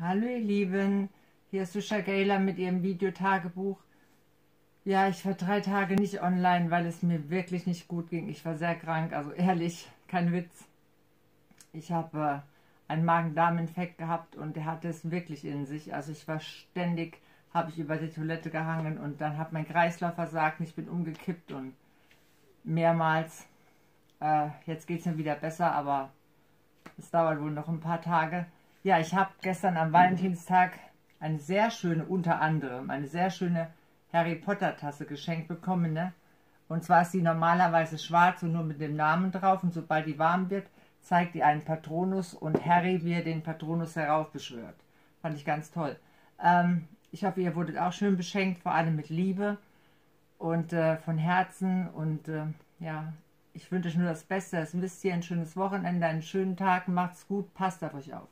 Hallo ihr Lieben, hier ist Susha Gayla mit ihrem Videotagebuch. Ja, ich war drei Tage nicht online, weil es mir wirklich nicht gut ging. Ich war sehr krank, also ehrlich, kein Witz. Ich habe äh, einen Magen-Darm-Infekt gehabt und der hatte es wirklich in sich. Also ich war ständig, habe ich über die Toilette gehangen und dann hat mein Kreislauf versagt und ich bin umgekippt und mehrmals. Äh, jetzt geht es mir wieder besser, aber es dauert wohl noch ein paar Tage. Ja, ich habe gestern am Valentinstag eine sehr schöne, unter anderem, eine sehr schöne Harry Potter Tasse geschenkt bekommen. Ne? Und zwar ist sie normalerweise schwarz und nur mit dem Namen drauf. Und sobald die warm wird, zeigt die einen Patronus und Harry, wie er den Patronus heraufbeschwört. Fand ich ganz toll. Ähm, ich hoffe, ihr wurdet auch schön beschenkt, vor allem mit Liebe und äh, von Herzen. Und äh, ja, ich wünsche euch nur das Beste. Es wisst ihr, ein schönes Wochenende, einen schönen Tag. Macht's gut, passt auf euch auf.